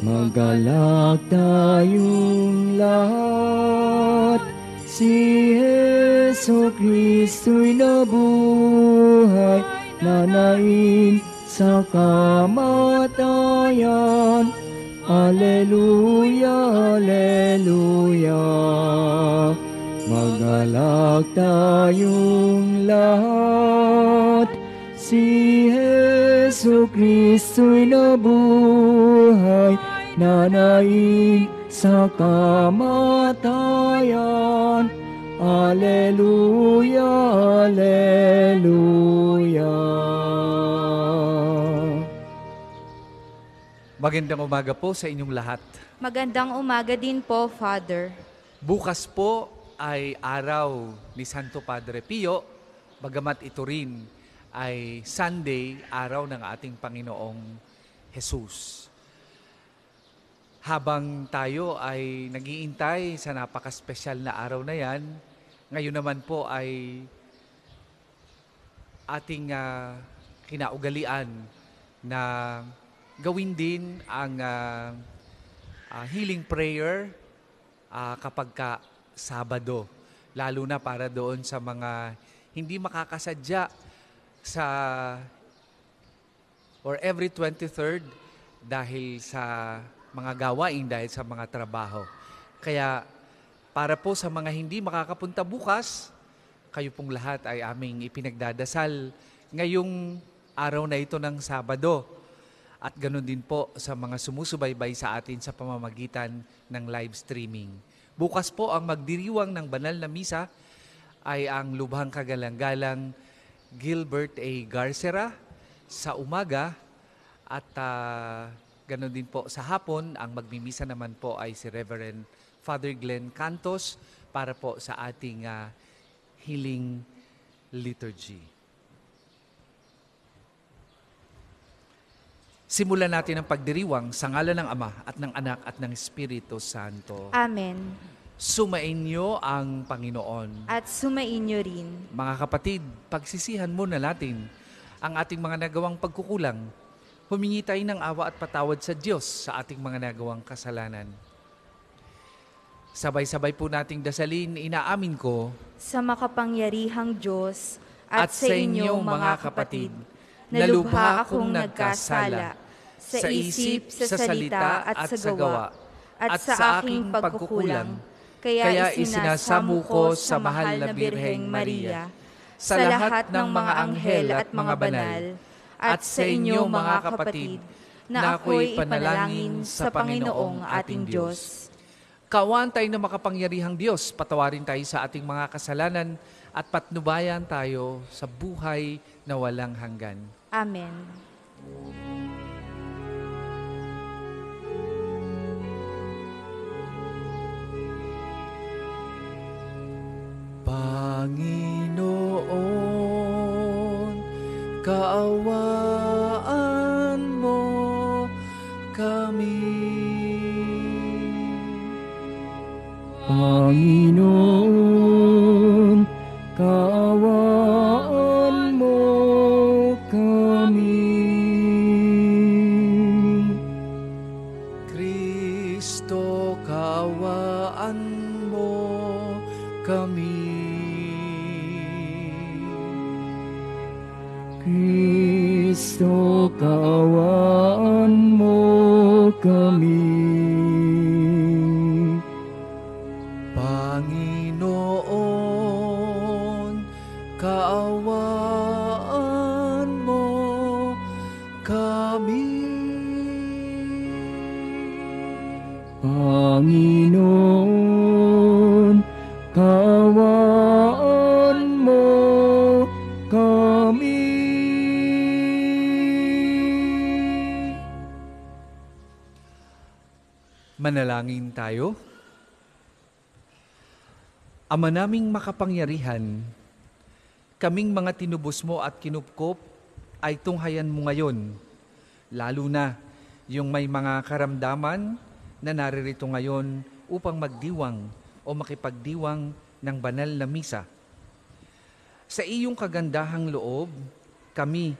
Magalak tayong lahat, si Yeso Kristo'y nabuhay, nanain sa kamatayan. Aleluya, Aleluya. Magalak tayong lahat, si Yeso Kristo'y nabuhay, nanaig sa kamatayan. Aleluya, Aleluya. Magandang umaga po sa inyong lahat. Magandang umaga din po, Father. Bukas po ay araw ni Santo Padre Pio, bagamat ito rin ay Sunday, araw ng ating Panginoong Jesus. Habang tayo ay nagiintay sa napakaspesyal na araw na yan, ngayon naman po ay ating uh, kinaugalian na gawin din ang uh, uh, healing prayer uh, kapag ka Sabado. Lalo na para doon sa mga hindi makakasadya sa or every 23rd dahil sa mga gawain dahil sa mga trabaho. Kaya para po sa mga hindi makakapunta bukas, kayo pong lahat ay aming ipinagdadasal ngayong araw na ito ng Sabado. At ganoon din po sa mga sumusubaybay sa atin sa pamamagitan ng live streaming. Bukas po ang magdiriwang ng banal na misa ay ang lubhang kagalang-galang Gilbert A. Garcera sa umaga at uh, ganoon din po sa hapon ang magmimisa naman po ay si Reverend Father Glenn Cantos para po sa ating uh, healing liturgy. Simulan natin ang pagdiriwang sa ngalan ng Ama at ng Anak at ng Espiritu Santo. Amen. Sumainyo ang Panginoon. At sumainyo rin. Mga kapatid, pagsisihan muna natin ang ating mga nagawang pagkukulang. Humingi tayo ng awa at patawad sa Diyos sa ating mga nagawang kasalanan. Sabay-sabay po nating dasalin, inaamin ko sa makapangyarihang Diyos at, at sa inyong mga kapatid, na lubha akong nagkasala sa isip, sa salita at sa gawa, at sa aking pagkukulang. Kaya isinasamo ko sa mahal na Birheng Maria, sa lahat ng mga anghel at mga banal, at sa inyo mga kapatid, na ako'y panalangin sa Panginoong ating Diyos. Kawan tayo na makapangyarihang Diyos, patawarin tayo sa ating mga kasalanan at patnubayan tayo sa buhay na walang hanggan. Amen. Panginoon, kaawaan mo kami. Panginoon, kaawaan mo kami. Kristo, kaawaan mo kami. Kristo, kaawaan mo kami. Tayo. Ama naming makapangyarihan, kaming mga tinubos mo at kinupkop ay tunghayan mo ngayon, lalo na yung may mga karamdaman na naririto ngayon upang magdiwang o makipagdiwang ng banal na misa. Sa iyong kagandahang loob, kami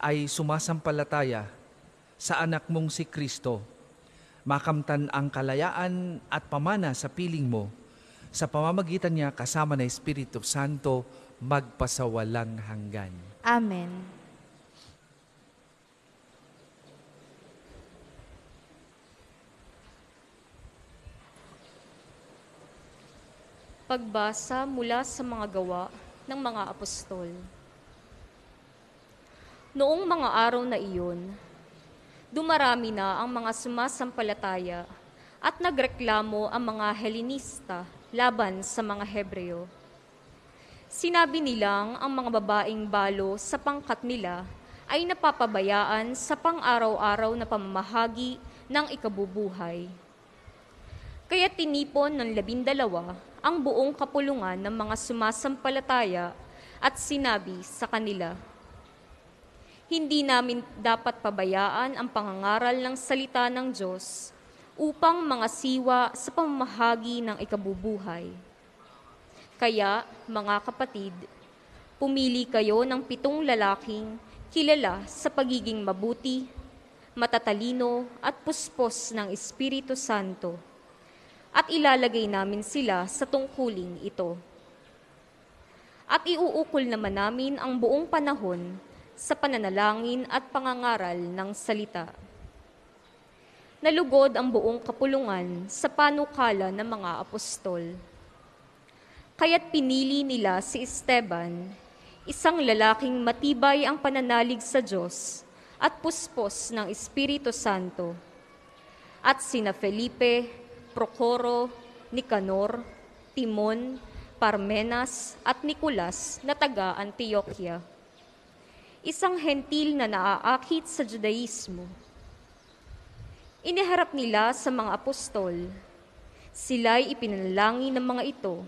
ay sumasampalataya sa anak mong si Kristo makamtan ang kalayaan at pamana sa piling mo, sa pamamagitan niya kasama ng Espiritu Santo, magpasawalang hanggan. Amen. Pagbasa mula sa mga gawa ng mga apostol. Noong mga araw na iyon, dumarami na ang mga sumasampalataya at nagreklamo ang mga Helenista laban sa mga Hebreo. Sinabi nilang ang mga babaeng balo sa pangkat nila ay napapabayaan sa pang-araw-araw na pamamahagi ng ikabubuhay. Kaya tinipon ng labindalawa ang buong kapulungan ng mga sumasampalataya at sinabi sa kanila, Hindi namin dapat pabayaan ang pangangaral ng salita ng Diyos upang mga siwa sa pamamahagi ng ikabubuhay. Kaya, mga kapatid, pumili kayo ng pitong lalaking kilala sa pagiging mabuti, matatalino at puspos ng Espiritu Santo at ilalagay namin sila sa tungkuling ito. At iuukol naman namin ang buong panahon sa pananalangin at pangangaral ng salita. Nalugod ang buong kapulungan sa panukala ng mga apostol. Kaya't pinili nila si Esteban, isang lalaking matibay ang pananalig sa Diyos at puspos ng Espiritu Santo, at sina Felipe, Procoro, Nicanor, Timon, Parmenas at Nicolas na taga Antioquia. Isang hentil na naaakit sa Judaismo. Iniharap nila sa mga apostol. Sila'y ipinalangin ng mga ito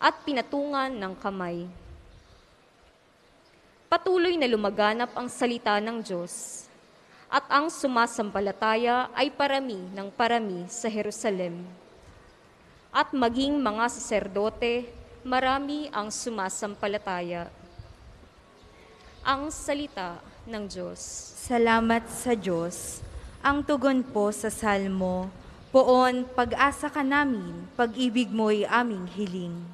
at pinatungan ng kamay. Patuloy na lumaganap ang salita ng Diyos at ang sumasampalataya ay parami ng parami sa Jerusalem. At maging mga saserdote, marami ang sumasampalataya. Ang salita ng Diyos. Salamat sa Diyos. Ang tugon po sa salmo, Poon, pag-asa ka namin, pag-ibig mo'y aming hiling.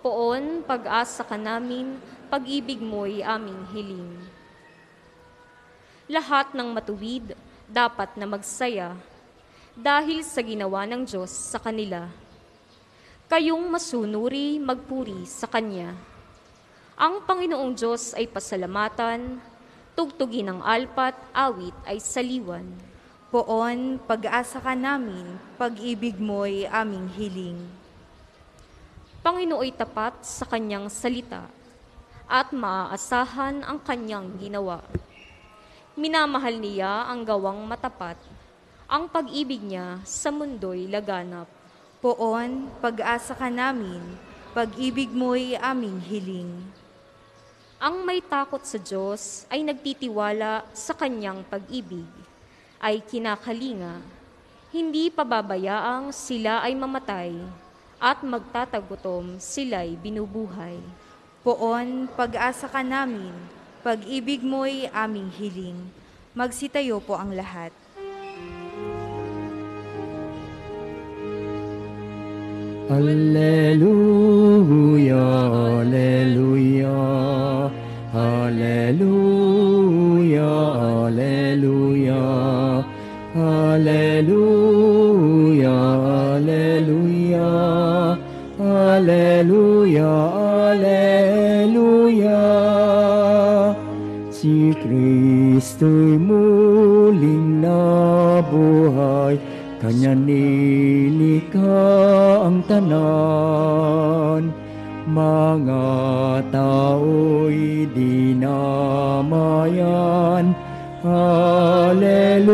Poon, pag-asa ka namin, pag-ibig mo'y aming hiling. Lahat ng matuwid dapat na magsaya dahil sa ginawa ng Diyos sa kanila. Kayong masunuri, magpuri sa Kanya. Ang Panginoong Diyos ay pasalamatan, tugtugin ng alpat, awit ay saliwan. Poon, pag-asa ka namin, pag-ibig mo'y aming hiling. Panginooy tapat sa kanyang salita at maaasahan ang kanyang ginawa. Minamahal niya ang gawang matapat, ang pag-ibig niya sa mundo'y laganap. Poon, pag-asa ka namin, pag-ibig mo'y aming hiling. Ang may takot sa Diyos ay nagtitiwala sa kanyang pag-ibig, ay kinakalinga, hindi pababayaang sila ay mamatay, at magtatagutom sila'y binubuhay. Poon, pag-asa ka namin, pag-ibig mo'y aming hiling. Magsitayo po ang lahat. Alleluia, Alleluia, Alleluia, Alleluia, Alleluia, Alleluia, Alleluia, Alleluia. Si Kristo'y muling nabuhay, Kanya ni nilikha ang tanan, mga tao'y dinamayan. Hallelujah,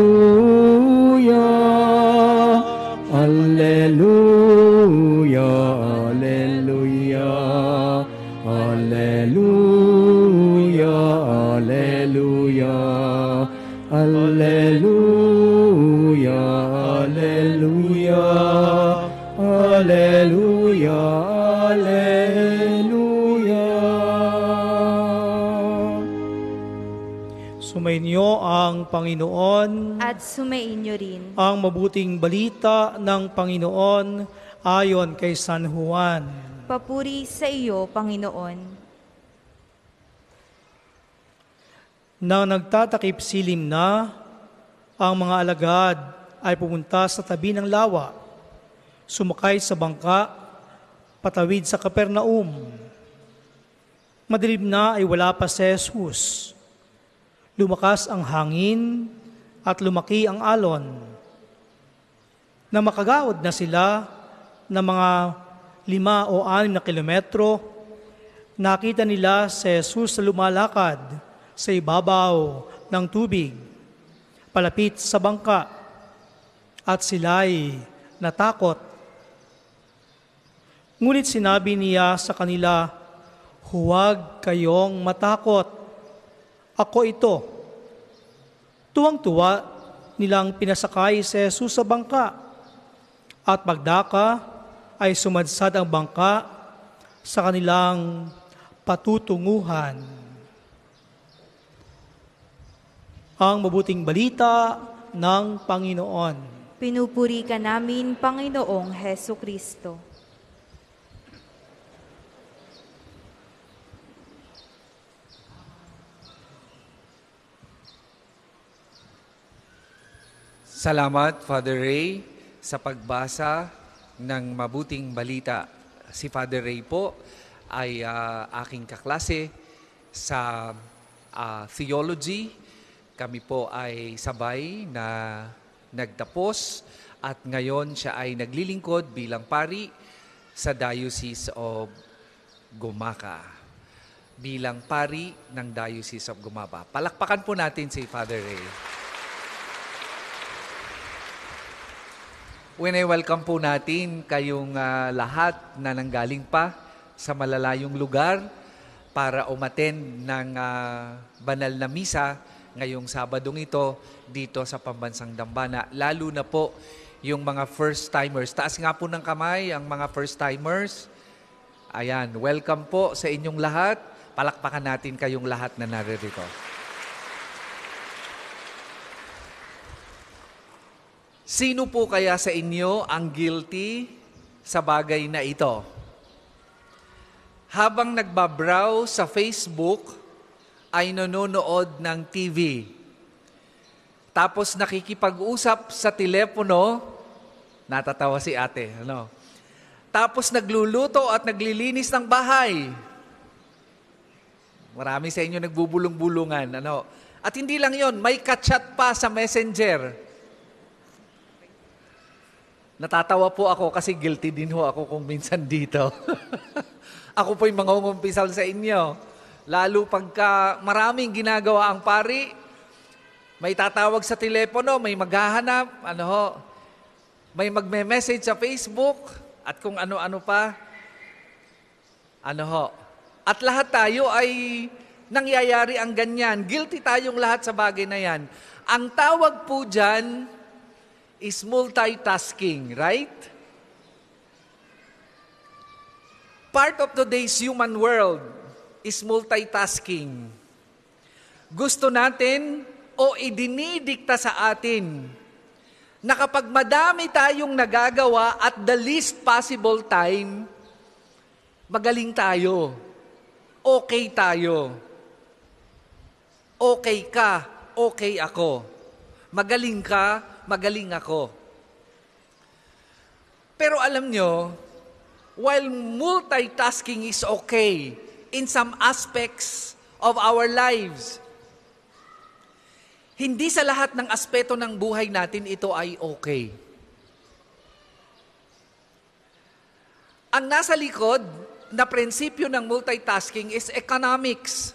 Panginoon, At sumainyo rin. ang mabuting balita ng Panginoon ayon kay San Juan. Papuri sa iyo, Panginoon. Nang nagtatakip silim na, ang mga alagad ay pumunta sa tabi ng lawa, sumakay sa bangka, patawid sa Kapernaum. Madilim na ay wala pa si Jesus. Lumakas ang hangin at lumaki ang alon. Na makagawad na sila ng mga lima o anim na kilometro, nakita nila si Jesus na lumalakad sa ibabaw ng tubig, palapit sa bangka, at sila'y natakot. Ngunit sinabi niya sa kanila, Huwag kayong matakot. Ako ito. Tuwang-tuwa nilang pinasakay si Jesus sa bangka. At pagdaka ay sumadsad ang bangka sa kanilang patutunguhan. Ang mabuting balita ng Panginoon. Pinupuri ka namin, Panginoong Heso Kristo. Salamat, Father Ray, sa pagbasa ng mabuting balita. Si Father Ray po ay ah, aking kaklase sa ah, theology. Kami po ay sabay na nagtapos at ngayon siya ay naglilingkod bilang pari sa Diocese of Gumaka. Bilang pari ng Diocese of Gumapa. Palakpakan po natin si Father Ray. When I welcome po natin kayong ah, lahat na nanggaling pa sa malalayong lugar para umaten ng ah, banal na misa ngayong Sabadong ito dito sa Pambansang Dambana. Lalo na po yung mga first-timers. Taas nga po ng kamay ang mga first-timers. Ayan, welcome po sa inyong lahat. Palakpakan natin kayong lahat na naririto. Sino po kaya sa inyo ang guilty sa bagay na ito? Habang nagbabrowse sa Facebook, ay nanonood ng TV. Tapos nakikipag-usap sa telepono, natatawa si ate, ano? Tapos nagluluto at naglilinis ng bahay. Marami sa inyo nagbubulong-bulungan, ano? At hindi lang yon, may kachat pa sa messenger. Natatawa po ako kasi guilty din ho ako kung minsan dito. ako po mga umumpisal sa inyo. Lalo pagka maraming ginagawa ang pari, may tatawag sa telepono, may maghahanap, ano ho, may magme-message sa Facebook, at kung ano-ano pa. Ano ho. At lahat tayo ay nangyayari ang ganyan. Guilty tayong lahat sa bagay na yan. Ang tawag po dyan, is multitasking, right? Part of today's human world is multitasking. Gusto natin o idinidikta sa atin na kapag madami tayong nagagawa at the least possible time, magaling tayo. Okay tayo. Okay ka, okay ako. Magaling ka, magaling ako. Pero alam nyo, while multitasking is okay in some aspects of our lives, hindi sa lahat ng aspeto ng buhay natin ito ay okay. Ang nasa likod na prinsipyo ng multitasking is economics.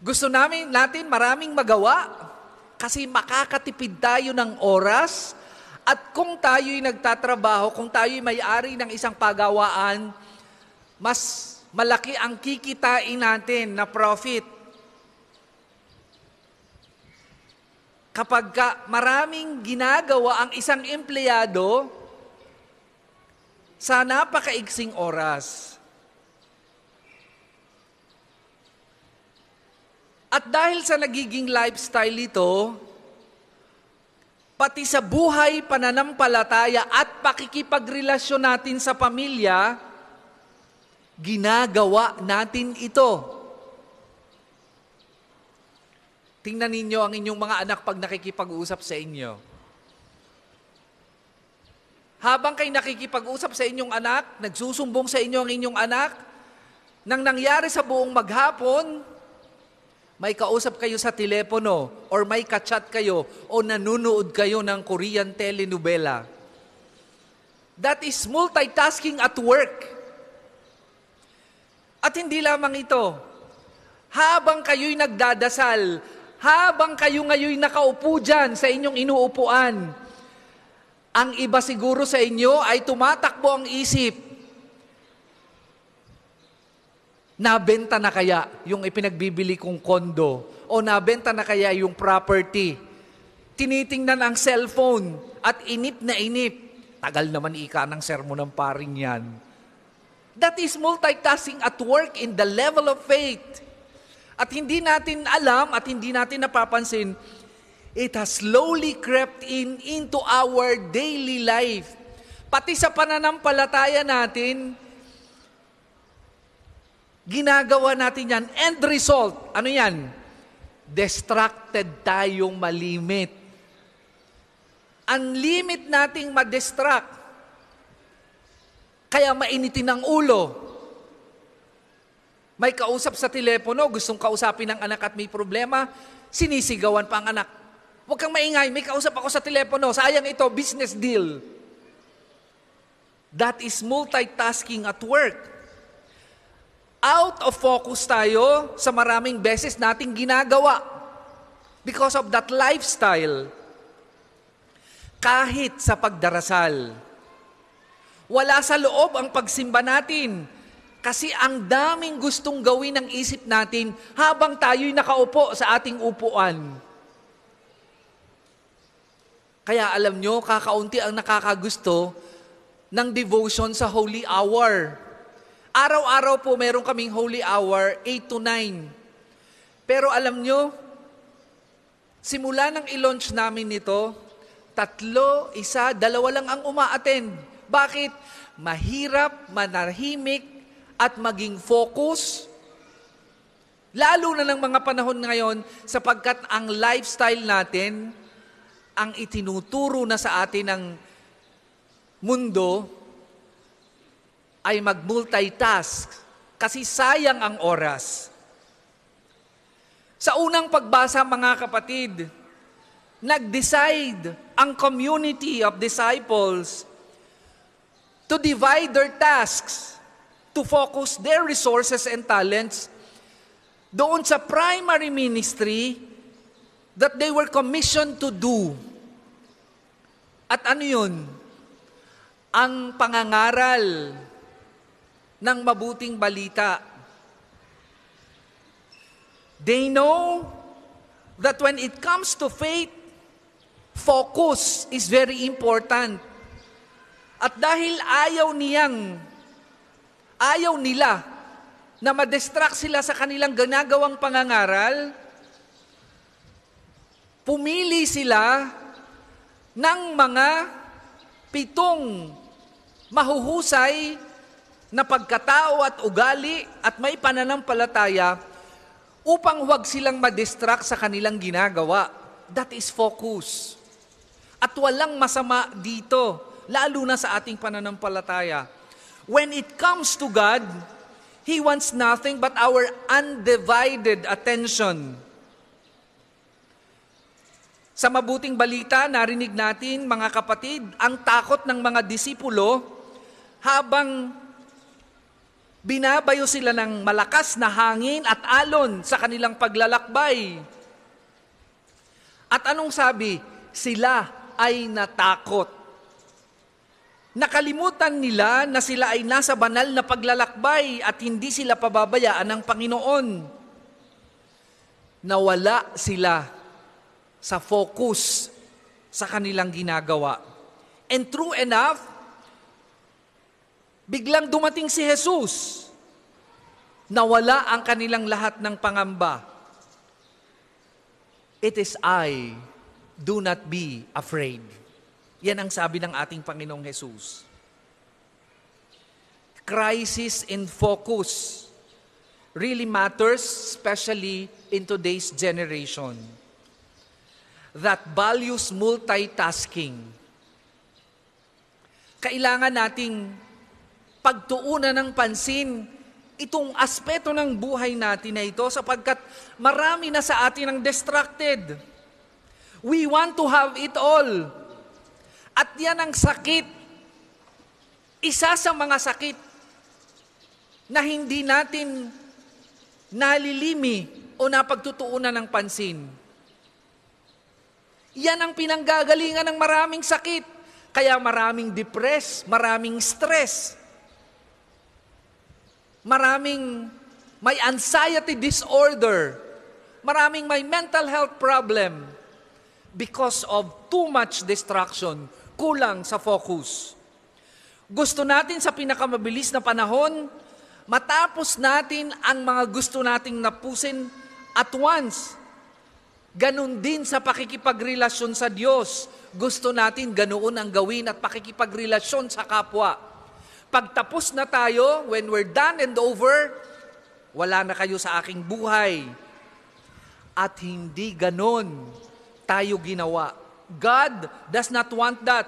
Gusto namin natin maraming magawa kasi makakatipid tayo ng oras at kung tayo'y nagtatrabaho, kung tayo'y may-ari ng isang pagawaan, mas malaki ang kikitain natin na profit. Kapag ka maraming ginagawa ang isang empleyado sa napakaigsing oras. At dahil sa nagiging lifestyle ito, pati sa buhay, pananampalataya at pakikipagrelasyon natin sa pamilya, ginagawa natin ito. Tingnan ninyo ang inyong mga anak pag nakikipag-usap sa inyo. Habang kayo nakikipag-usap sa inyong anak, nagsusumbong sa inyo ang inyong anak, nang nangyari sa buong maghapon, may kausap kayo sa telepono or may kachat kayo o nanunood kayo ng Korean telenovela. That is multitasking at work. At hindi lamang ito. Habang kayo'y nagdadasal, habang kayo ngayon nakaupo dyan sa inyong inuupuan, ang iba siguro sa inyo ay tumatakbo ang isip. Nabenta na kaya yung ipinagbibili kong kondo? O nabenta na kaya yung property? Tinitingnan ang cellphone at inip na inip. Tagal naman ika ng sermon ng paring yan. That is multitasking at work in the level of faith. At hindi natin alam at hindi natin napapansin, it has slowly crept in into our daily life. Pati sa pananampalataya natin, ginagawa natin yan. End result, ano yan? Distracted tayong malimit. Unlimit nating ma-distract. Kaya mainitin ang ulo. May kausap sa telepono, gustong kausapin ng anak at may problema, sinisigawan pa ang anak. Huwag kang maingay, may kausap ako sa telepono, sayang ito, business deal. That is multitasking at work. Out of focus tayo sa maraming beses nating ginagawa because of that lifestyle. Kahit sa pagdarasal. Wala sa loob ang pagsimba natin. Kasi ang daming gustong gawin ng isip natin habang tayo'y nakaupo sa ating upuan. Kaya alam nyo, kakaunti ang nakakagusto ng devotion sa holy hour. Araw-araw po meron kaming holy hour, 8 to 9. Pero alam nyo, simula nang i-launch namin nito, tatlo, isa, dalawa lang ang uma-attend. Bakit? Mahirap, manahimik, at maging focus. Lalo na ng mga panahon ngayon sapagkat ang lifestyle natin, ang itinuturo na sa atin ng mundo, ay mag-multitask kasi sayang ang oras. Sa unang pagbasa mga kapatid, nag-decide ang community of disciples to divide their tasks, to focus their resources and talents doon sa primary ministry that they were commissioned to do. At ano yun? Ang pangangaral ng mabuting balita. They know that when it comes to faith, focus is very important. At dahil ayaw niyang, ayaw nila na ma-distract sila sa kanilang ginagawang pangangaral, pumili sila ng mga pitong mahuhusay na pagkatao at ugali at may pananampalataya upang huwag silang madistract sa kanilang ginagawa. That is focus. At walang masama dito, lalo na sa ating pananampalataya. When it comes to God, He wants nothing but our undivided attention. Sa mabuting balita, narinig natin, mga kapatid, ang takot ng mga disipulo habang binabayo sila ng malakas na hangin at alon sa kanilang paglalakbay. At anong sabi? Sila ay natakot. Nakalimutan nila na sila ay nasa banal na paglalakbay at hindi sila pababayaan ng Panginoon. Nawala sila sa focus sa kanilang ginagawa. And true enough, biglang dumating si Jesus. Nawala ang kanilang lahat ng pangamba. It is I, do not be afraid. Yan ang sabi ng ating Panginoong Jesus. Crisis in focus really matters, especially in today's generation that values multitasking. Kailangan nating pagtuunan ng pansin itong aspeto ng buhay natin na ito sapagkat marami na sa atin ang distracted. We want to have it all. At yan ang sakit. Isa sa mga sakit na hindi natin nalilimi o napagtutuunan ng pansin. Yan ang pinanggagalingan ng maraming sakit. Kaya maraming depressed, maraming stress, maraming may anxiety disorder, maraming may mental health problem because of too much distraction, kulang sa focus. Gusto natin sa pinakamabilis na panahon, matapos natin ang mga gusto nating napusin at once. Ganon din sa pakikipagrelasyon sa Diyos. Gusto natin ganoon ang gawin at pakikipagrelasyon sa kapwa. Pagtapos na tayo, when we're done and over, wala na kayo sa aking buhay. At hindi ganon tayo ginawa. God does not want that.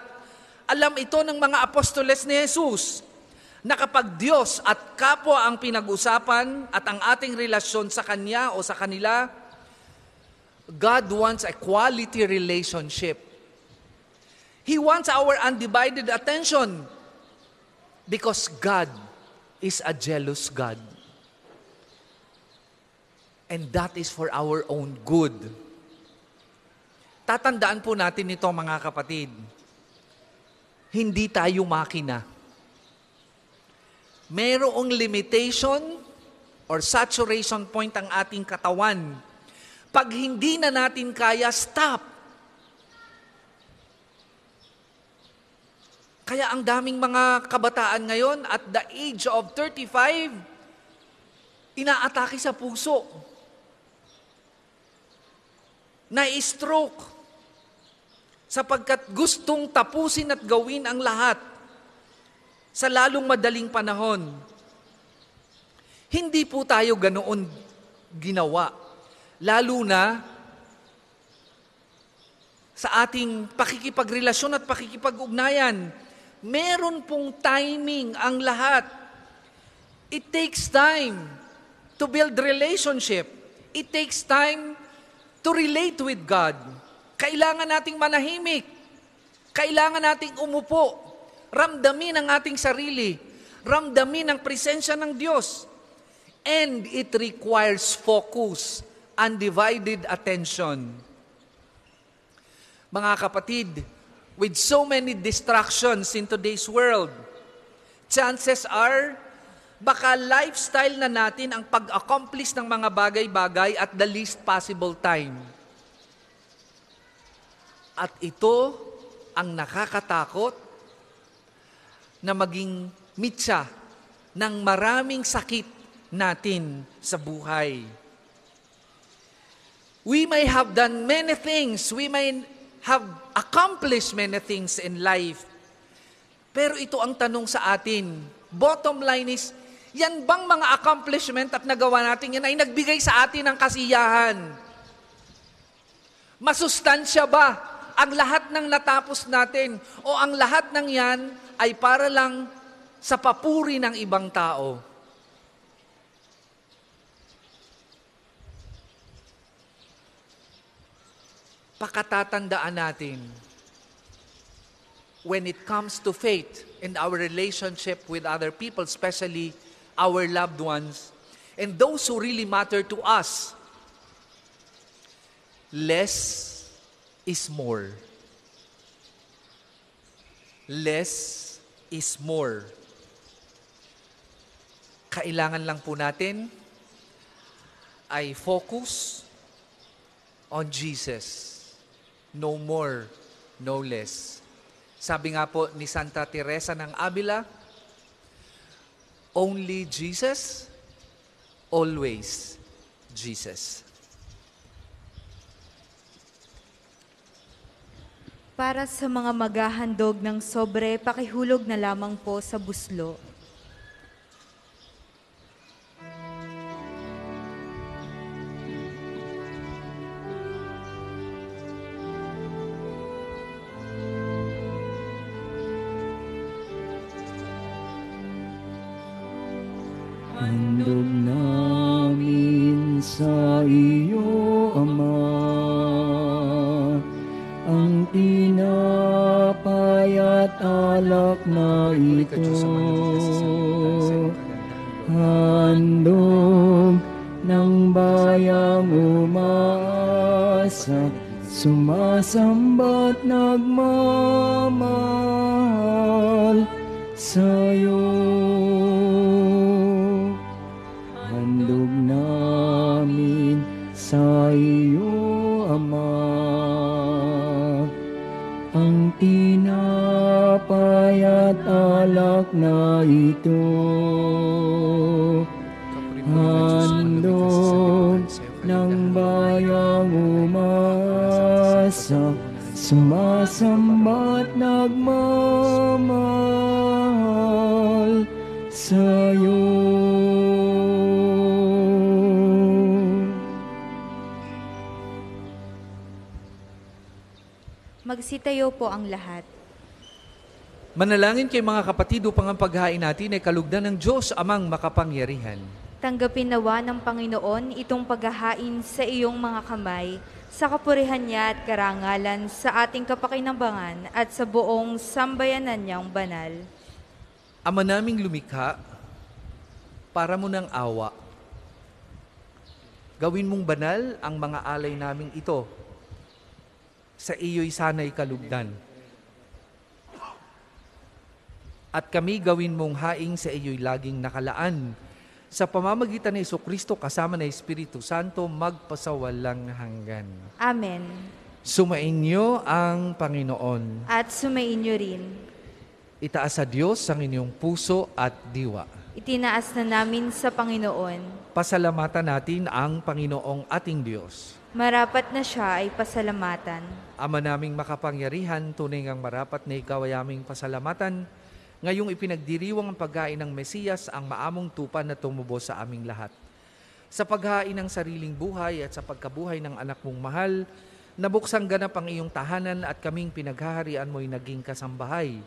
Alam ito ng mga apostoles ni Jesus na kapag Diyos at kapwa ang pinag-usapan at ang ating relasyon sa Kanya o sa kanila, God wants a quality relationship. He wants our undivided attention because God is a jealous God. And that is for our own good. Tatandaan po natin ito mga kapatid. Hindi tayo makina. Merong limitation or saturation point ang ating katawan. Pag hindi na natin kaya, stop. Kaya ang daming mga kabataan ngayon at the age of 35, inaatake sa puso. Na-stroke. Sapagkat gustong tapusin at gawin ang lahat sa lalong madaling panahon. Hindi po tayo ganoon ginawa. Lalo na sa ating pakikipagrelasyon at pakikipag-ugnayan. Meron pong timing ang lahat. It takes time to build relationship. It takes time to relate with God. Kailangan nating manahimik. Kailangan nating umupo. Ramdamin ang ating sarili. Ramdamin ang presensya ng Diyos. And it requires focus, undivided attention. Mga kapatid, with so many distractions in today's world, chances are, baka lifestyle na natin ang pag-accomplish ng mga bagay-bagay at the least possible time. At ito ang nakakatakot na maging mitsa ng maraming sakit natin sa buhay. We may have done many things, we may have accomplished many things in life. Pero ito ang tanong sa atin. Bottom line is, yan bang mga accomplishment at nagawa natin yan ay nagbigay sa atin ng kasiyahan? Masustansya ba ang lahat ng natapos natin o ang lahat ng yan ay para lang sa papuri ng ibang tao? Pakatatandaan natin when it comes to faith and our relationship with other people, especially our loved ones, and those who really matter to us, less is more. Less is more. Kailangan lang po natin ay focus on Jesus no more, no less. Sabi nga po ni Santa Teresa ng Avila, only Jesus, always Jesus. Para sa mga maghahandog ng sobre, pakihulog na lamang po sa buslo. Magsitayo po ang lahat. Manalangin kay mga kapatid upang ang paghain natin ay kalugdan ng Diyos amang makapangyarihan. Tanggapin nawa ng Panginoon itong paghahain sa iyong mga kamay, sa kapurihan niya at karangalan sa ating kapakinambangan at sa buong sambayanan niyang banal. Ama naming lumikha, para mo ng awa. Gawin mong banal ang mga alay naming ito. Sa iyo'y sana'y kalugdan. At kami gawin mong haing sa iyo'y laging nakalaan. Sa pamamagitan ni Kristo kasama ng Espiritu Santo, magpasawalang hanggan. Amen. Sumainyo ang Panginoon. At sumainyo rin. Itaas sa Diyos ang inyong puso at diwa. Itinaas na namin sa Panginoon. Pasalamatan natin ang Panginoong ating Diyos. Marapat na siya ay pasalamatan. Ama naming makapangyarihan, tunay ngang marapat na ikaw ay aming pasalamatan. Ngayong ipinagdiriwang ang paghain ng Mesiyas ang maamong tupa na tumubo sa aming lahat. Sa paghain ng sariling buhay at sa pagkabuhay ng anak mong mahal, nabuksang ganap ang iyong tahanan at kaming pinaghaharian mo'y naging kasambahay.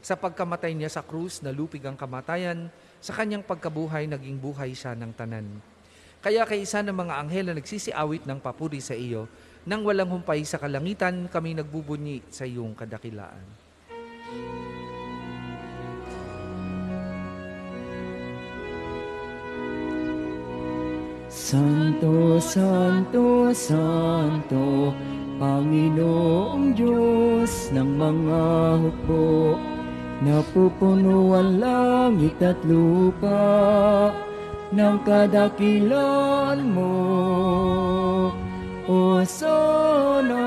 Sa pagkamatay niya sa krus, nalupig ang kamatayan, sa kanyang pagkabuhay, naging buhay siya ng tanan. Kaya kay isa ng mga anghel na nagsisiawit ng papuri sa iyo, nang walang humpay sa kalangitan, kami nagbubunyi sa iyong kadakilaan. Santo, Santo, Santo, Panginoong Diyos ng mga hukbo, napupuno ang langit at lupa ng kadakilan mo. O sana,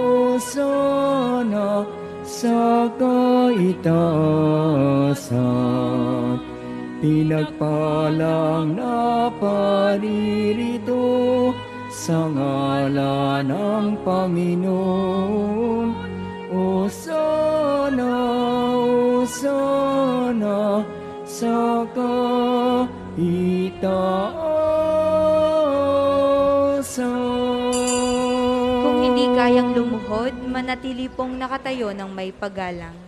o sana, sa kaitaasan, Pinagpalang na paririto sa ngalan ng Panginoon. O sana, o sana, sa kaitaasan. Kung hindi kayang lumuhod, manatili pong nakatayo ng may paggalang.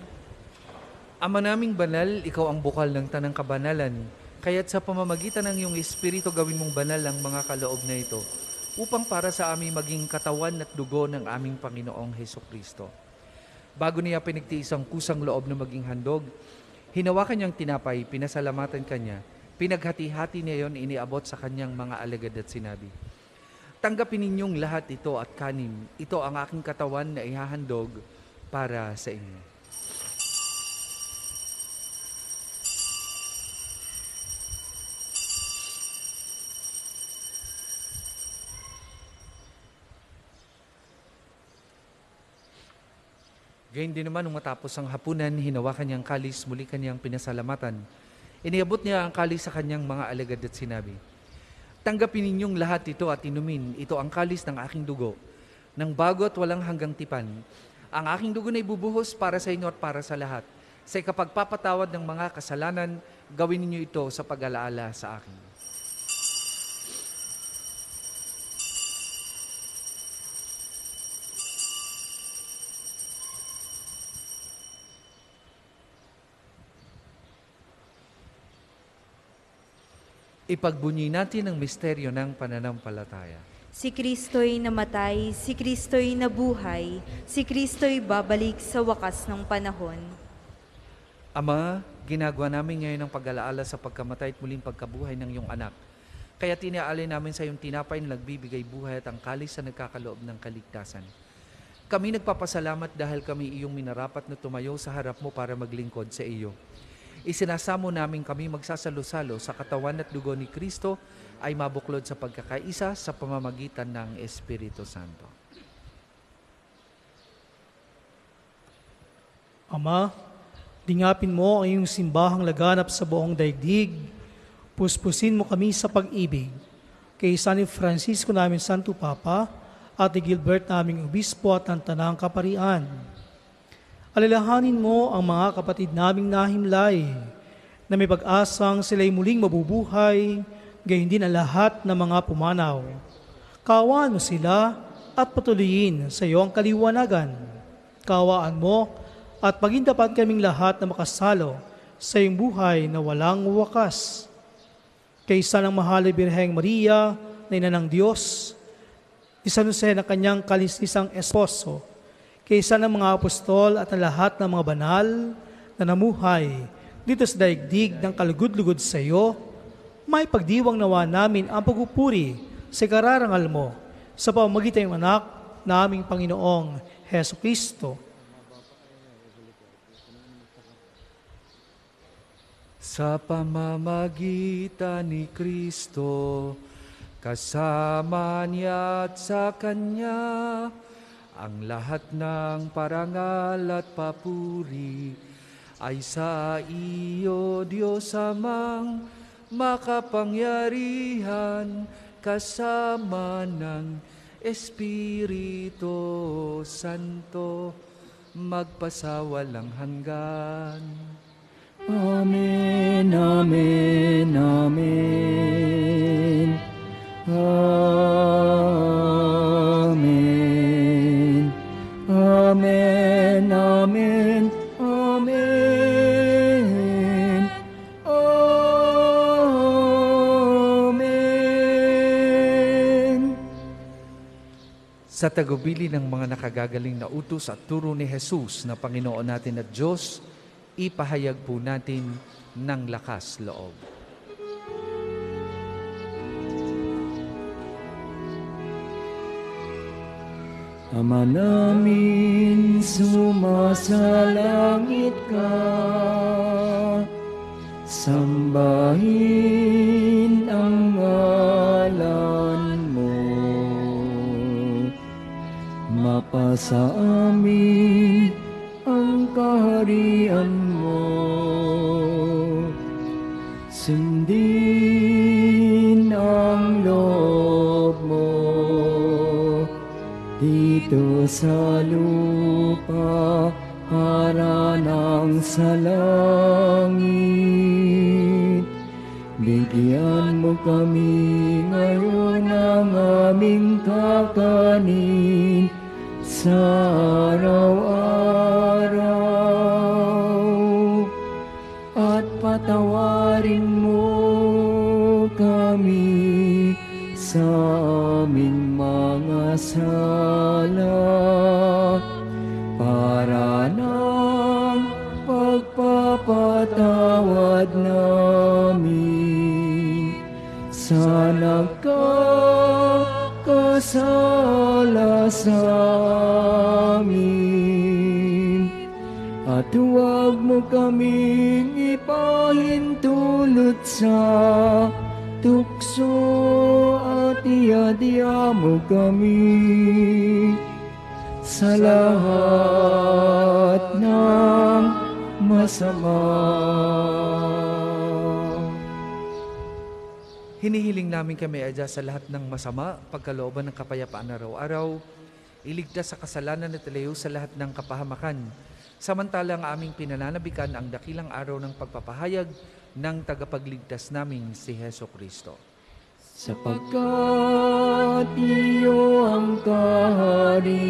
Ama naming banal, ikaw ang bukal ng tanang kabanalan. Kaya't sa pamamagitan ng iyong Espiritu gawin mong banal ang mga kaloob na ito upang para sa aming maging katawan at dugo ng aming Panginoong Heso Kristo. Bago niya pinagtiis ang kusang loob na maging handog, hinawakan niyang tinapay, pinasalamatan kanya, pinaghati-hati niya yon iniabot sa kanyang mga alagad at sinabi, Tanggapin ninyong lahat ito at kanin. Ito ang aking katawan na ihahandog para sa inyo. Gayun din naman, nung matapos ang hapunan, hinawakan niyang kalis, muli kanyang pinasalamatan. Iniabot niya ang kalis sa kanyang mga alagad at sinabi, Tanggapin ninyong lahat ito at inumin. Ito ang kalis ng aking dugo, ng bago at walang hanggang tipan. Ang aking dugo na ibubuhos para sa inyo at para sa lahat. Sa kapagpapatawad ng mga kasalanan, gawin ninyo ito sa pag-alaala sa akin. Ipagbunyi natin ang misteryo ng pananampalataya. Si Kristo'y namatay, si Kristo'y nabuhay, si Kristo'y babalik sa wakas ng panahon. Ama, ginagawa namin ngayon ang pag-alaala sa pagkamatay at muling pagkabuhay ng iyong anak. Kaya tiniaalay namin sa iyong tinapay na nagbibigay buhay at ang kalis na nagkakaloob ng kaligtasan. Kami nagpapasalamat dahil kami iyong minarapat na tumayo sa harap mo para maglingkod sa iyo. Isinasamo namin kami magsasalo-salo sa katawan at dugo ni Kristo ay mabuklod sa pagkakaisa sa pamamagitan ng Espiritu Santo. Ama, dingapin mo ang iyong simbahang laganap sa buong daigdig. Puspusin mo kami sa pag-ibig. Kay San Francisco namin Santo Papa at Gilbert naming Obispo at ng Tanang Kaparian. Alalahanin mo ang mga kapatid naming nahimlay na may pag-asang sila'y muling mabubuhay, gayon din ang lahat ng mga pumanaw. Kawaan mo sila at patuloyin sa iyo ang kaliwanagan. Kawaan mo at pagindapan kaming lahat na makasalo sa iyong buhay na walang wakas. Kaysa ng mahal Birheng Maria, na ina ng Diyos, ni San Jose na kanyang kalisisang esposo, kaysa ng mga apostol at ang lahat ng mga banal na namuhay dito sa daigdig ng kalugod-lugod sa iyo, may pagdiwang nawa namin ang pagpupuri sa kararangal mo sa pamamagitan ng anak na aming Panginoong Heso Kristo. Sa pamamagitan ni Kristo, kasama niya at sa Kanya, ang lahat ng parangal at papuri ay sa iyo, Diyos Amang makapangyarihan, kasama ng Espiritu Santo, magpasawalang hanggan. Amen, Amen, Amen. Amen. Amen, Amen, Amen. Amen. Sa tagubili ng mga nakagagaling na utos at turo ni Jesus na Panginoon natin at Diyos, ipahayag po natin ng lakas loob. Ama namin, sumasalangit ka. Sambahin ang ngalan mo. Mapasa amin ang kaharian mo. Sundin dito sa lupa para ng sa langit. Bigyan mo kami ngayon ng aming kakanin sa araw-araw at patawarin mo kami sa sala para ng pagpapatawad namin sa nagkakasala sa amin. At huwag mo kaming ipahintulot sa tukso at iadya mo kami sa lahat ng masama. Hinihiling namin kami adya sa lahat ng masama, pagkalooban ng kapayapaan araw-araw, iligtas sa kasalanan at ilayo sa lahat ng kapahamakan. Samantalang aming pinananabikan ang dakilang araw ng pagpapahayag ng tagapagligtas naming si Heso Kristo. sapagkat iyo ang kaharian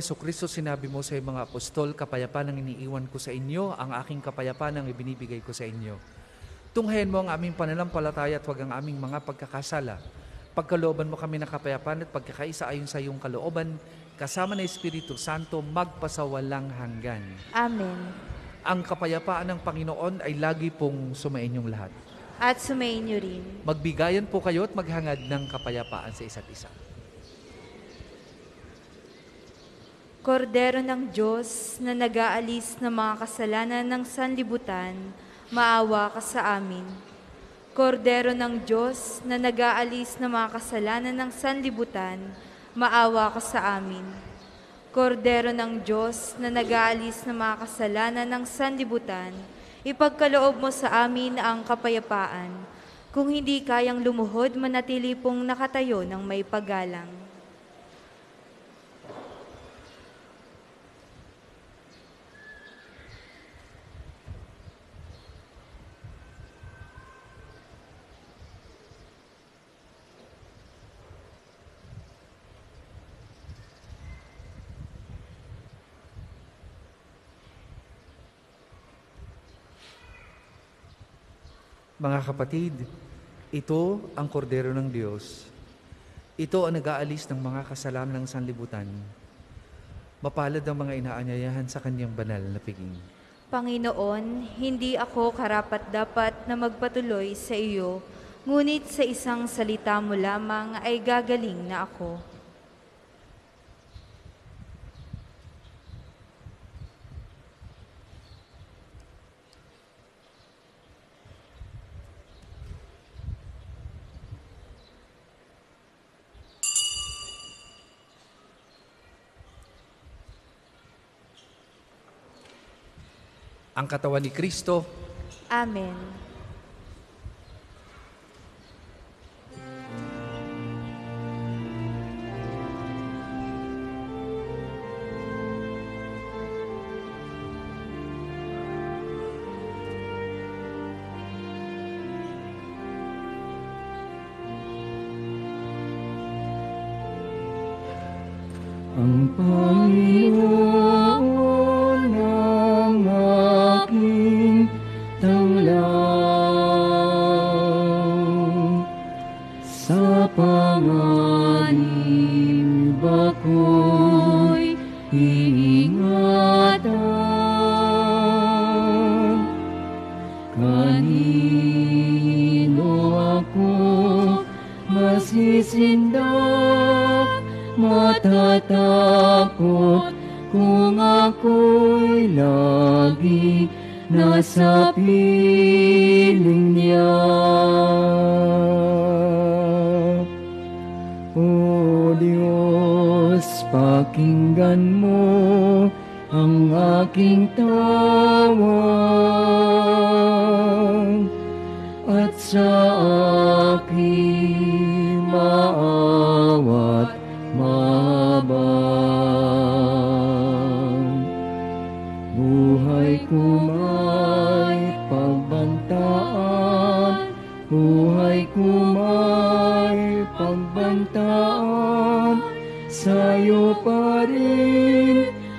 Yeso Kristo, sinabi mo sa mga apostol, kapayapaan ang iniiwan ko sa inyo, ang aking kapayapaan ang ibinibigay ko sa inyo. Tunghayan mo ang aming pananampalataya at huwag ang aming mga pagkakasala. Pagkalooban mo kami ng kapayapaan at pagkakaisa ayon sa iyong kalooban, kasama ng Espiritu Santo, magpasawalang hanggan. Amen. Ang kapayapaan ng Panginoon ay lagi pong sumainyong lahat. At sumainyo rin. Magbigayan po kayo at maghangad ng kapayapaan sa isa't isa. Kordero ng Diyos na nag-aalis ng mga kasalanan ng sanlibutan, maawa ka sa amin. Kordero ng Diyos na nag-aalis ng mga kasalanan ng sanlibutan, maawa ka sa amin. Kordero ng Diyos na nag-aalis ng mga kasalanan ng sanlibutan, ipagkaloob mo sa amin ang kapayapaan. Kung hindi kayang lumuhod, manatili pong nakatayo ng may paggalang. Mga kapatid, ito ang kordero ng Diyos. Ito ang nag-aalis ng mga kasalanan ng sanlibutan. Mapalad ang mga inaanyayahan sa kanyang banal na piging. Panginoon, hindi ako karapat-dapat na magpatuloy sa iyo, ngunit sa isang salita mo lamang ay gagaling na ako. Ang katawan ni Kristo, Amen. Kung ako'y lagi nasa piling niya. O Diyos, pakinggan mo ang aking tawag at sa aking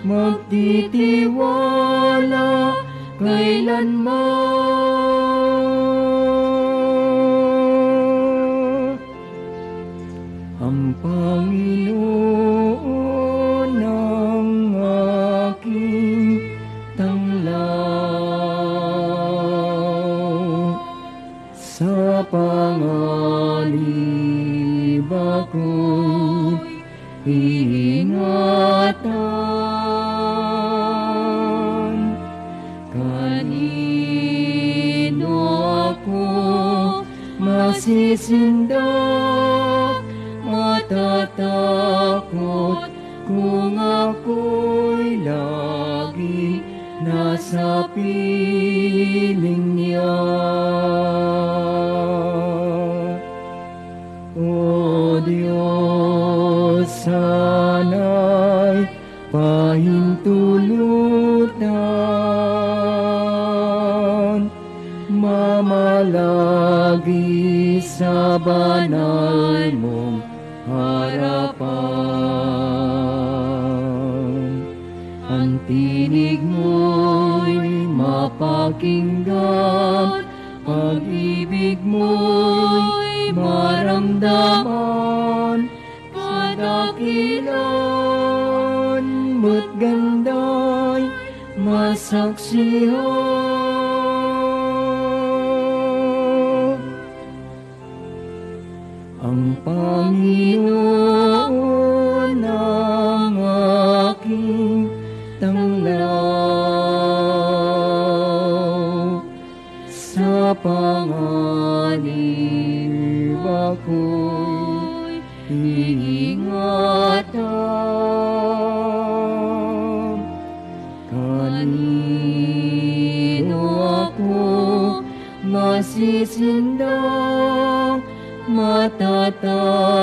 magtitiwala kailanman. Ang Panginoon ang aking tanglaw. Sa panganib ako'y iingatan. Masisindak, matatakot kung ako'y lagi nasa piling niya. O Diyos, sana'y pahintulutan, mamalagi sa banal mong harapan. Ang tinig mo'y mapakinggan, pag-ibig mo'y maramdaman, kadakilan mo't ganda'y masaksihan. Ako'y iingatan. Kanino ako masisindang matatakot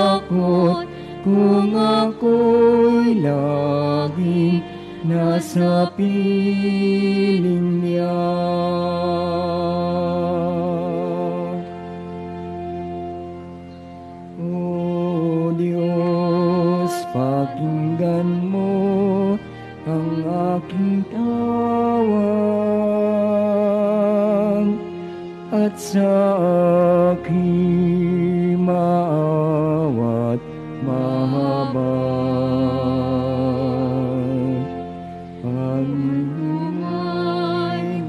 kung ako'y laging nasa piling niya. At sa aking maawat mahabag. Panginoon,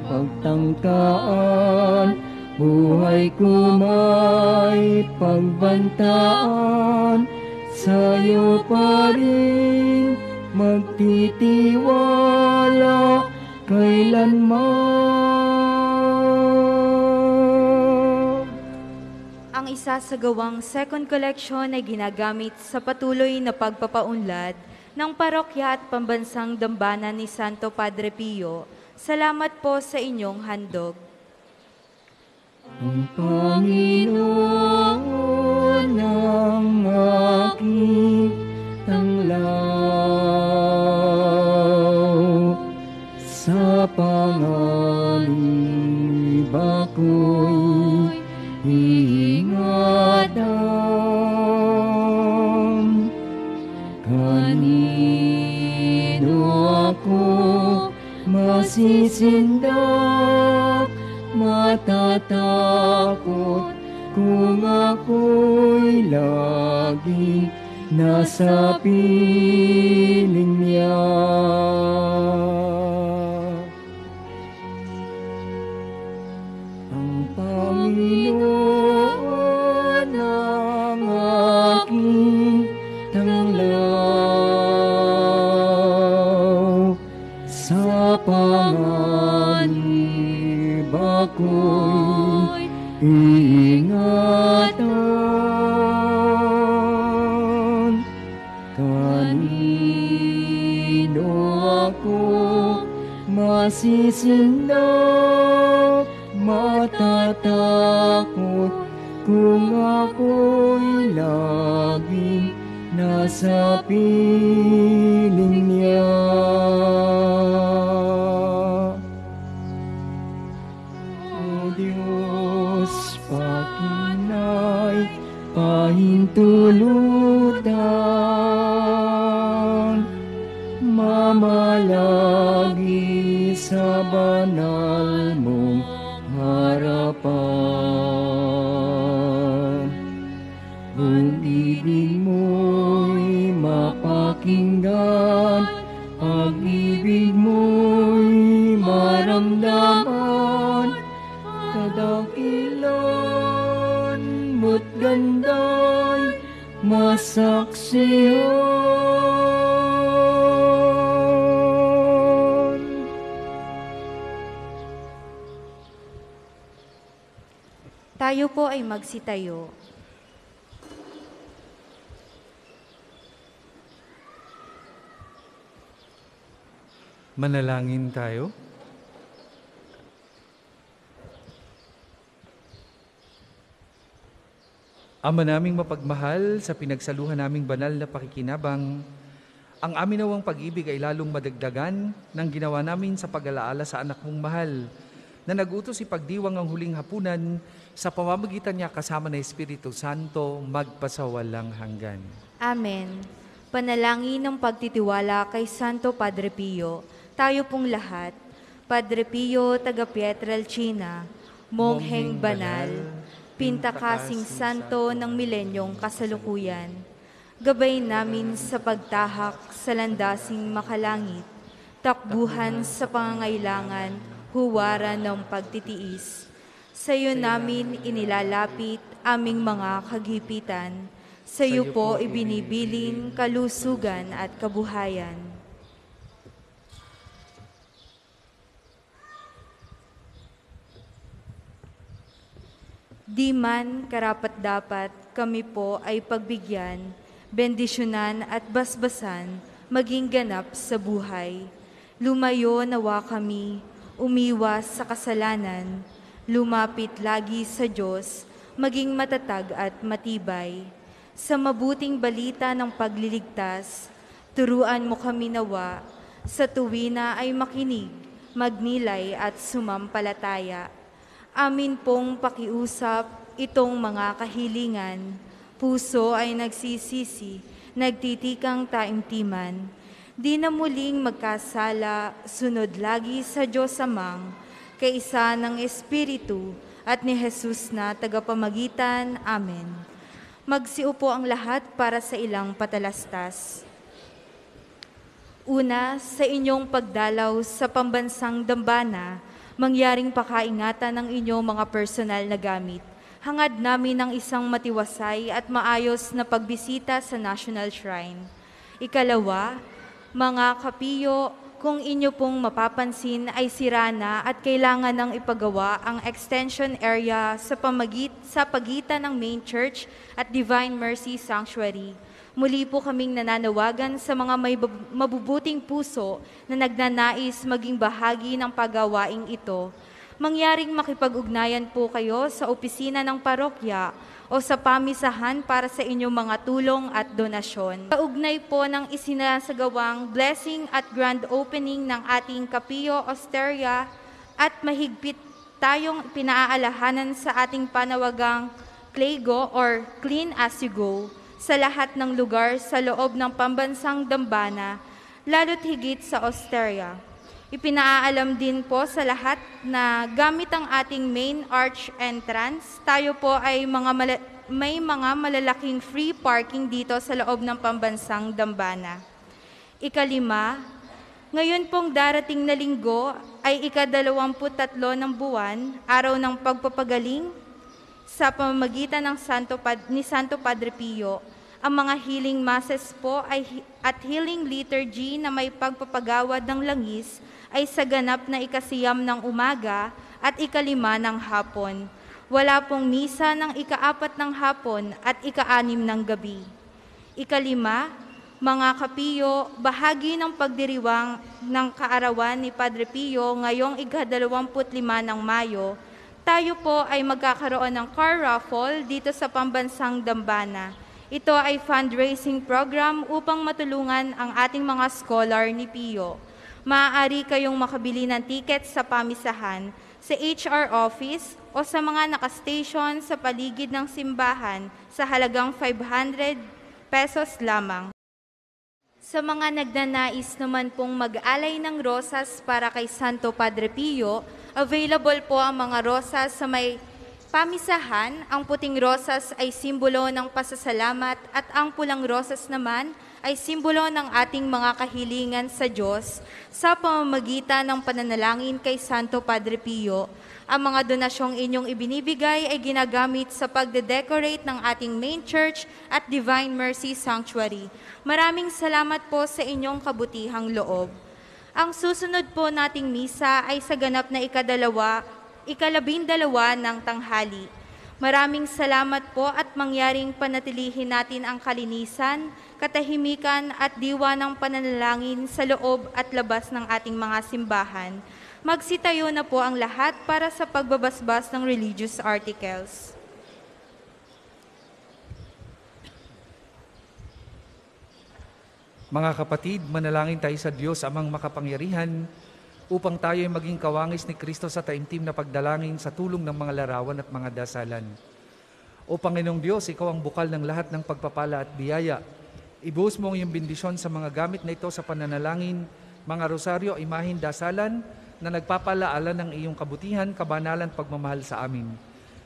pagtangkaan, buhay ko may pagbantaan, sa'yo pa rin magtitiwala kailanman. Sa gawang second collection ay ginagamit sa patuloy na pagpapaunlad ng parokya at pambansang dambana ni Santo Padre Pio. Salamat po sa inyong handog. Ang Panginoon ang aking tanglaw sa panganib masisindak, matatakot kung ako'y laging nasa piling niya. Ako'y iingatan. Kanino ako masisindak, matatakot kung ako'y laging nasa piling pahintulutan, mamalagi sa banal mong harapan. Kung ibig mo'y mapakinggan, pag-ibig mo'y maramdaman, kadakilan mo't ganda'y masaksiyan. Tayo po ay magsitayo. Manalangin tayo. Ama naming mapagmahal sa pinagsaluhan naming banal na pakikinabang, ang amin nawang pag-ibig ay lalong madagdagan ng ginawa namin sa pag-alaala sa anak mong mahal na nagutos si pagdiwang ang huling hapunan sa pamamagitan niya kasama ng Espiritu Santo magpasawalang hanggan. Amen. Panalangin ng pagtitiwala kay Santo Padre Pio, tayo pong lahat, Padre Pio, taga Pietrelcina, Mongheng Banal, Pintakasing Santo ng Milenyong Kasalukuyan, gabay namin sa pagtahak sa landasing makalangit, takbuhan sa pangangailangan, huwaran ng pagtitiis. Sa iyo namin inilalapit aming mga kagipitan, sa iyo po ibinibilin kalusugan at kabuhayan. Di man karapat-dapat kami po ay pagbigyan, bendisyonan at basbasan, maging ganap sa buhay. Lumayo nawa kami, umiwas sa kasalanan, lumapit lagi sa Diyos, maging matatag at matibay. Sa mabuting balita ng pagliligtas, turuan mo kami nawa, sa tuwina ay makinig, magnilay at sumampalataya. Amin pong pakiusap itong mga kahilingan. Puso ay nagsisisi, nagtitikang taimtiman. Di na muling magkasala, sunod lagi sa Diyos Amang, kaisa ng Espiritu at ni Jesus na tagapamagitan. Amen. Magsiupo ang lahat para sa ilang patalastas. Una, sa inyong pagdalaw sa pambansang dambana, mangyaring pakaingatan ng inyong mga personal na gamit. Hangad namin ng isang matiwasay at maayos na pagbisita sa National Shrine. Ikalawa, mga kapiyo, kung inyo pong mapapansin ay sira na at kailangan ng ipagawa ang extension area sa, pamagit, sa pagitan ng main church at Divine Mercy Sanctuary. Muli po kaming nananawagan sa mga may mabubuting puso na nagnanais maging bahagi ng pagawaing ito. Mangyaring makipag-ugnayan po kayo sa opisina ng parokya o sa pamisahan para sa inyong mga tulong at donasyon. Kaugnay po ng isinasagawang blessing at grand opening ng ating Kapio Osteria at mahigpit tayong pinaaalahanan sa ating panawagang Clego or Clean As You Go sa lahat ng lugar sa loob ng pambansang dambana, lalo't higit sa Osteria. Ipinaalam din po sa lahat na gamit ang ating main arch entrance, tayo po ay mga mala- may mga malalaking free parking dito sa loob ng pambansang dambana. Ikalima, ngayon pong darating na linggo ay ikadalawamput-tatlo ng buwan, araw ng pagpapagaling sa pamamagitan ng Santo Pad- ni Santo Padre Pio. Ang mga healing masses po ay at healing liturgy na may pagpapagawad ng langis ay sa ganap na ikasiyam ng umaga at ikalima ng hapon. Wala pong misa ng ikaapat ng hapon at ikaanim ng gabi. Ikalima, mga kapiyo, bahagi ng pagdiriwang ng kaarawan ni Padre Pio ngayong ikadalawamput-lima ng Mayo, tayo po ay magkakaroon ng car raffle dito sa pambansang Dambana. Ito ay fundraising program upang matulungan ang ating mga scholar ni Pio. Maaari kayong makabili ng ticket sa pamisahan, sa HR office o sa mga nakastation sa paligid ng simbahan sa halagang 500 pesos lamang. Sa mga nagnanais naman pong mag-alay ng rosas para kay Santo Padre Pio, available po ang mga rosas sa may pamisahan. Ang puting rosas ay simbolo ng pasasalamat at ang pulang rosas naman ay simbolo ng ating mga kahilingan sa Diyos sa pamamagitan ng pananalangin kay Santo Padre Pio. Ang mga donasyong inyong ibinibigay ay ginagamit sa pagde-decorate ng ating main church at Divine Mercy Sanctuary. Maraming salamat po sa inyong kabutihang loob. Ang susunod po nating misa ay sa ganap na ikadalawa, ikalabindalawa ng tanghali. Maraming salamat po at mangyaring panatilihin natin ang kalinisan, katahimikan at diwa ng pananalangin sa loob at labas ng ating mga simbahan. Magsitayo na po ang lahat para sa pagbabasbas ng religious articles. Mga kapatid, manalangin tayo sa Diyos amang makapangyarihan upang tayo ay maging kawangis ni Kristo sa taimtim na pagdalangin sa tulong ng mga larawan at mga dasalan. O Panginoong Diyos, Ikaw ang bukal ng lahat ng pagpapala at biyaya. Ibuhos mo ang iyong bendisyon sa mga gamit na ito sa pananalangin, mga rosaryo, imahin, dasalan na nagpapalaala ng iyong kabutihan, kabanalan, pagmamahal sa amin.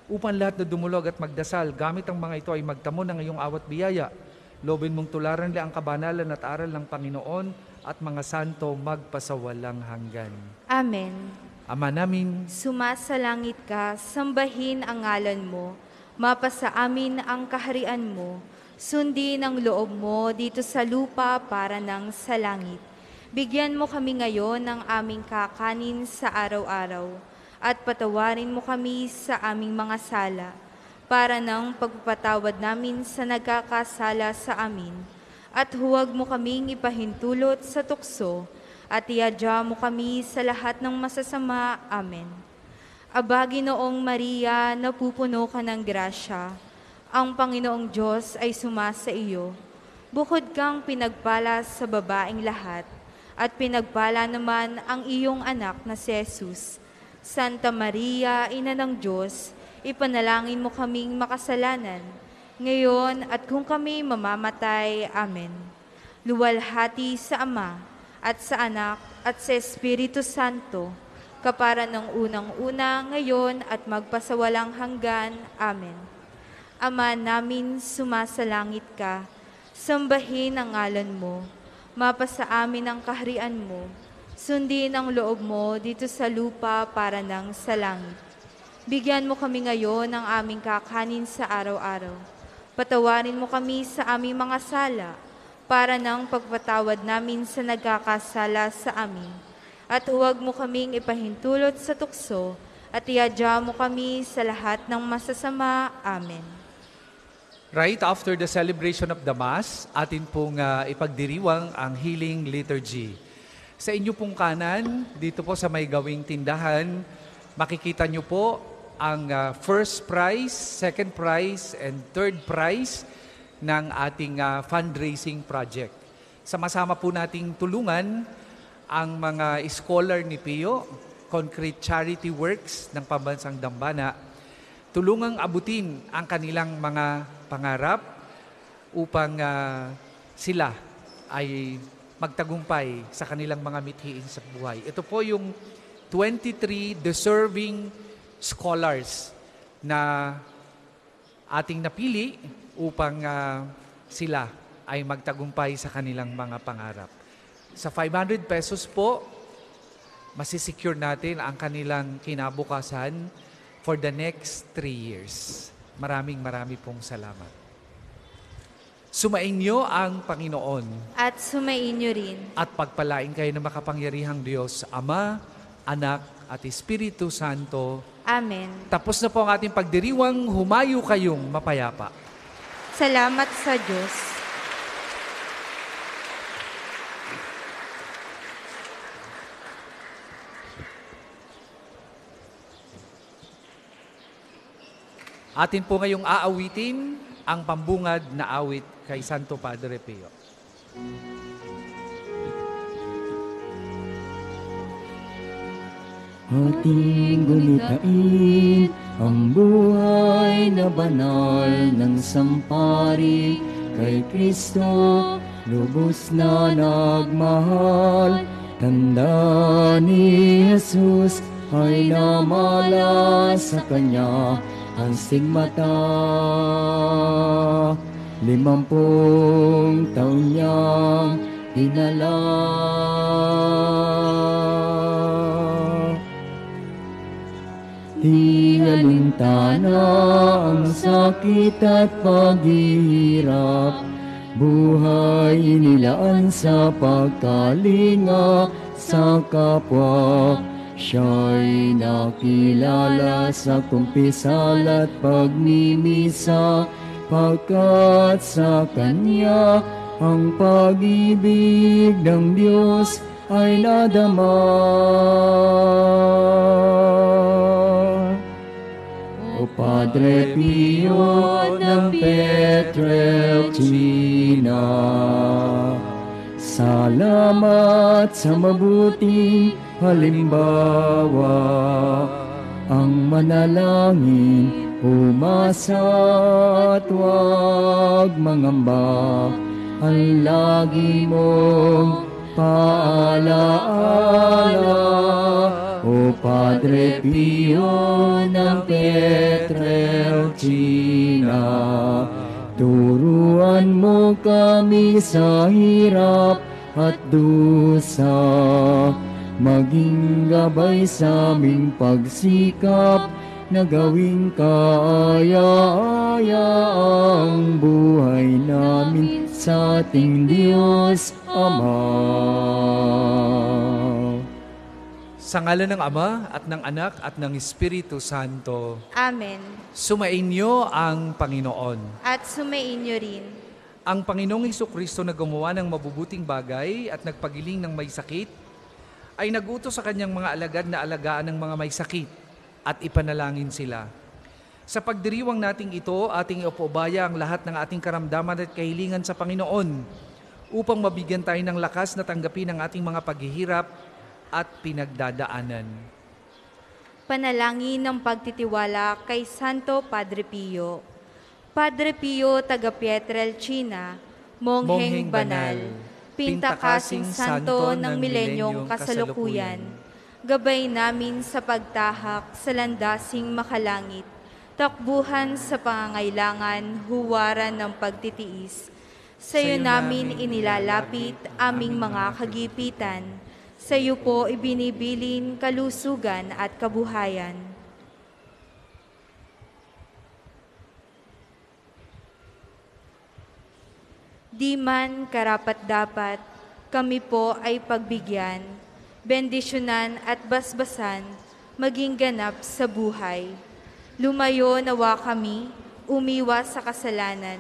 Upang lahat na dumulog at magdasal, gamit ang mga ito ay magtamo ng iyong awat biyaya. Lobin mong tularan li ang kabanalan at aral ng Panginoon at mga santo magpasawalang hanggan. Amen. Ama namin, Sumasalangit ka, sambahin ang ngalan mo, mapasa amin ang kaharian mo, sundin ang loob mo dito sa lupa para ng sa langit. Bigyan mo kami ngayon ng aming kakanin sa araw-araw, at patawarin mo kami sa aming mga sala, para ng pagpapatawad namin sa nagkakasala sa amin. At huwag mo kaming ipahintulot sa tukso, at iadya mo kami sa lahat ng masasama. Amen. Abagi noong Maria, napupuno ka ng grasya. Ang Panginoong Diyos ay sumasa iyo. Bukod kang pinagpala sa babaeng lahat, at pinagpala naman ang iyong anak na si Jesus. Santa Maria, Ina ng Diyos, ipanalangin mo kaming makasalanan, ngayon at kung kami mamamatay. Amen. Luwalhati sa Ama, at sa Anak, at sa Espiritu Santo, kapara ng unang-una, ngayon, at magpasawalang hanggan. Amen. Ama namin, sumasalangit ka, sambahin ang ngalan mo, mapasa amin ang kaharian mo, sundin ang loob mo dito sa lupa para ng sa langit. Bigyan mo kami ngayon ng aming kakanin sa araw-araw. Patawarin mo kami sa aming mga sala, para ng pagpatawad namin sa nagkakasala sa amin. At huwag mo kaming ipahintulot sa tukso, at iadya mo kami sa lahat ng masasama. Amen. right after the celebration of the Mass, atin pong ah, ipagdiriwang ang healing liturgy. Sa inyo pong kanan, dito po sa may gawing tindahan, makikita nyo po ang ah, first prize, second prize, and third prize ng ating ah, fundraising project. Sama-sama po nating tulungan ang mga scholar ni Pio, Concrete Charity Works ng Pambansang Dambana, tulungang abutin ang kanilang mga pangarap upang ah, sila ay magtagumpay sa kanilang mga mithiin sa buhay. Ito po yung 23 deserving scholars na ating napili upang ah, sila ay magtagumpay sa kanilang mga pangarap. Sa 500 pesos po, masisecure natin ang kanilang kinabukasan for the next three years. Maraming marami pong salamat. Sumainyo ang Panginoon At sumainyo rin. at pagpalain kayo ng makapangyarihang Diyos, Ama, Anak, at Espiritu Santo. Amen. Tapos na po ang ating pagdiriwang, humayo kayong mapayapa. Salamat sa Diyos. Atin po ngayong aawitin ang pambungad na awit kay Santo Padre Pio. Ating gulitain ang buhay na banal ng sampari kay Kristo, lubos na nagmahal. Tanda ni Jesus ay namala sa Kanya ang stigmata. limampung taon niyang dinala. Di alintana ang sakit at paghihirap, buhay inilaan sa pagkalinga sa kapwa. Siya'y nakilala sa kumpisal at pagmimisa, pagkat sa Kanya ang pag-ibig ng Diyos ay nadama. O Padre Pio ng Petrelcina, salamat sa mabuting halimbawa, ang manalangin, umasa at huwag mangamba, ang lagi mong paalaala. O Padre Pio ng Petrelcina, turuan mo kami sa hirap at dusa, maging gabay sa aming pagsikap na gawing kaaya-aya ang buhay namin sa ating Diyos Ama. Sa ngalan ng Ama at ng Anak at ng Espiritu Santo, Amen. sumainyo ang Panginoon. At sumainyo rin. Ang Panginoong Hesus Kristo na gumawa ng mabubuting bagay at nagpagiling ng may sakit, ay nagutos sa kanyang mga alagad na alagaan ng mga may sakit at ipanalangin sila. Sa pagdiriwang nating ito, ating iopobaya ang lahat ng ating karamdaman at kahilingan sa Panginoon upang mabigyan tayo ng lakas na tanggapin ang ating mga paghihirap at pinagdadaanan. Panalangin ng pagtitiwala kay Santo Padre Pio. Padre Pio, taga Pietrelcina, Mongheng Mongheng Banal, Banal, Pintakasing Santo ng milenyong kasalukuyan, gabay namin sa pagtahak sa landasing makalangit, takbuhan sa pangangailangan, huwaran ng pagtitiis. Sa iyo namin inilalapit aming mga kagipitan, sa iyo po ibinibilin kalusugan at kabuhayan. Di man karapat-dapat, kami po ay pagbigyan, bendisyonan at basbasan, maging ganap sa buhay. Lumayo nawa kami, umiwas sa kasalanan,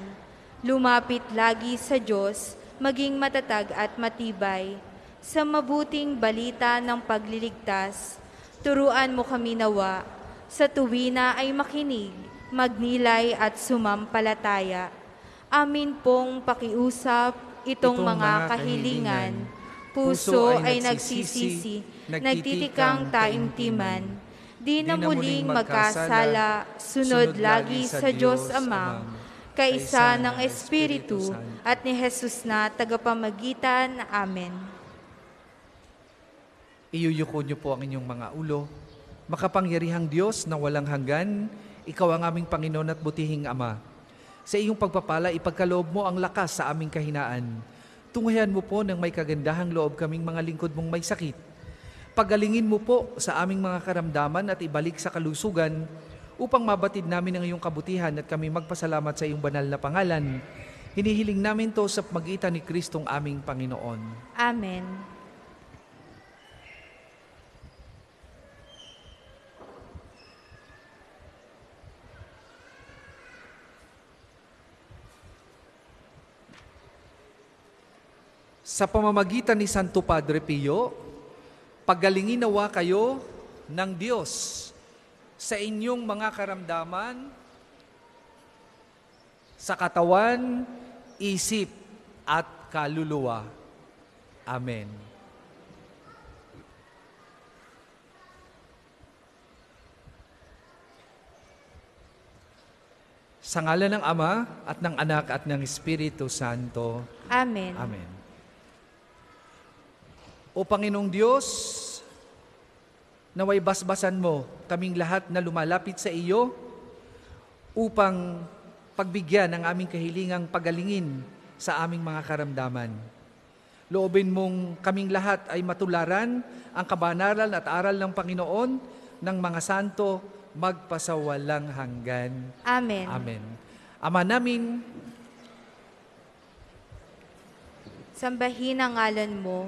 lumapit lagi sa Diyos, maging matatag at matibay. Sa mabuting balita ng pagliligtas, turuan mo kami nawa, sa tuwina ay makinig, magnilay at sumampalataya. Amin pong pakiusap itong, Itong mga mga kahilingan. kahilingan. Puso ay nagsisisi, nagtitikang taimtiman. Di na muling magkasala, sunod lagi sa Diyos Amang, kaisa ng Espiritu at ni Jesus na tagapamagitan. Amen. Iyuyuko niyo po ang inyong mga ulo. Makapangyarihang Diyos na walang hanggan, Ikaw ang aming Panginoon at butihing Ama. Sa iyong pagpapala, ipagkaloob mo ang lakas sa aming kahinaan. Tunghayan mo po ng may kagandahang loob kaming mga lingkod mong may sakit. Pagalingin mo po sa aming mga karamdaman at ibalik sa kalusugan upang mabatid namin ang iyong kabutihan at kami magpasalamat sa iyong banal na pangalan. Hinihiling namin to sa magitan ni Kristong aming Panginoon. Amen. Sa pamamagitan ni Santo Padre Pio, pagalingin nawa kayo ng Diyos sa inyong mga karamdaman, sa katawan, isip, at kaluluwa. Amen. Sa ngalan ng Ama at ng Anak at ng Espiritu Santo. Amen. Amen. O Panginoong Diyos, naway basbasan mo kaming lahat na lumalapit sa iyo upang pagbigyan ng aming kahilingang pagalingin sa aming mga karamdaman. Loobin mong kaming lahat ay matularan ang kabanalan at aral ng Panginoon ng mga santo magpasawalang hanggan. Amen. Amen. Ama namin, Sambahin ang ngalan mo,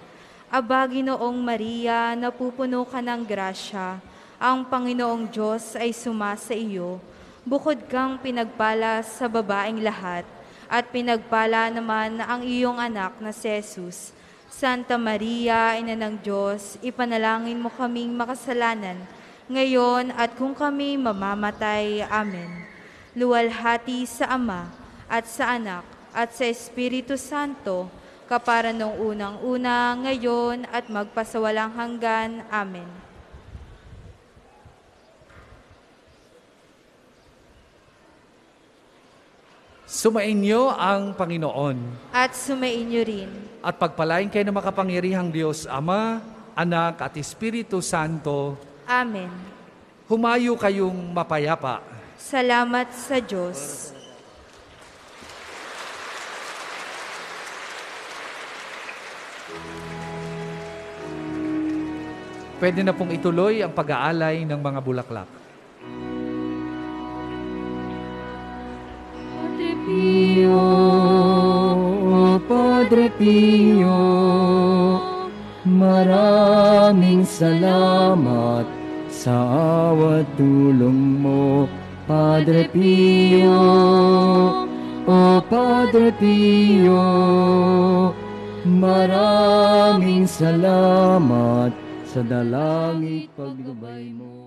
Aba, Ginoong Maria, napupuno ka ng grasya. Ang Panginoong Diyos ay sumasa iyo. Bukod kang pinagpala sa babaeng lahat, at pinagpala naman ang iyong anak na si Jesus. Santa Maria, Ina ng Diyos, ipanalangin mo kaming makasalanan, ngayon at kung kami mamamatay. Amen. Luwalhati sa Ama, at sa Anak, at sa Espiritu Santo, kapara nung unang-una, ngayon, at magpasawalang hanggan. Amen. sumainyo ang Panginoon At sumainyo rin. at pagpalain kayo ng makapangyarihang Diyos, Ama, Anak at Espiritu Santo, Amen. humayo kayong mapayapa. Salamat sa Diyos. Pwede na pong ituloy ang pag-aalay ng mga bulaklak. Padre Pio, Padre Pio, maraming salamat sa awat tulong mo, Padre Pio, o Padre Pio, maraming salamat sa dalangit paglubay mo.